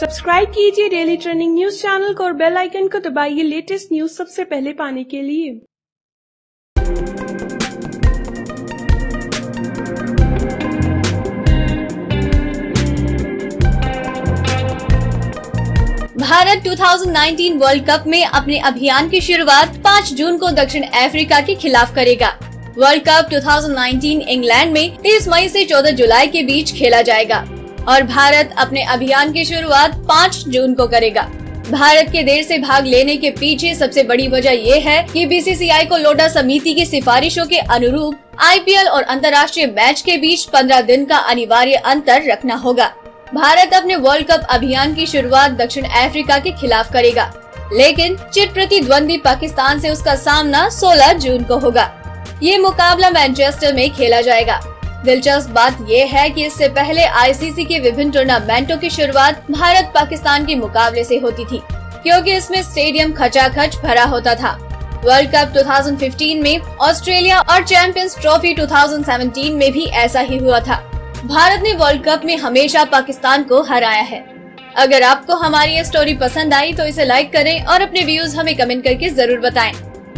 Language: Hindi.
सब्सक्राइब कीजिए डेली ट्रेंडिंग न्यूज़ चैनल को और बेल आइकन को दबाइए लेटेस्ट न्यूज़ सबसे पहले पाने के लिए। भारत 2019 वर्ल्ड कप में अपने अभियान की शुरुआत 5 जून को दक्षिण अफ्रीका के खिलाफ करेगा। वर्ल्ड कप 2019 इंग्लैंड में 30 मई से 14 जुलाई के बीच खेला जाएगा। और भारत अपने अभियान की शुरुआत 5 जून को करेगा। भारत के देर से भाग लेने के पीछे सबसे बड़ी वजह ये है कि बीसीसीआई को लोटा समिति की सिफारिशों के अनुरूप आईपीएल और अंतर्राष्ट्रीय मैच के बीच 15 दिन का अनिवार्य अंतर रखना होगा। भारत अपने वर्ल्ड कप अभियान की शुरुआत दक्षिण अफ्रीका के खिलाफ करेगा, लेकिन चिट प्रतिद्वंदी पाकिस्तान से उसका सामना 16 जून को होगा। ये मुकाबला मैनचेस्टर में खेला जाएगा। दिलचस्प बात यह है कि इससे पहले आईसीसी के विभिन्न टूर्नामेंटों की शुरुआत भारत पाकिस्तान के मुकाबले से होती थी, क्योंकि इसमें स्टेडियम खचाखच भरा होता था। वर्ल्ड कप 2015 में ऑस्ट्रेलिया और चैंपियंस ट्रॉफी 2017 में भी ऐसा ही हुआ था। भारत ने वर्ल्ड कप में हमेशा पाकिस्तान को हराया है। अगर आपको हमारी ये स्टोरी पसंद आई तो इसे लाइक करें और अपने व्यूज़ हमें कमेंट करके ज़रूर बताएँ।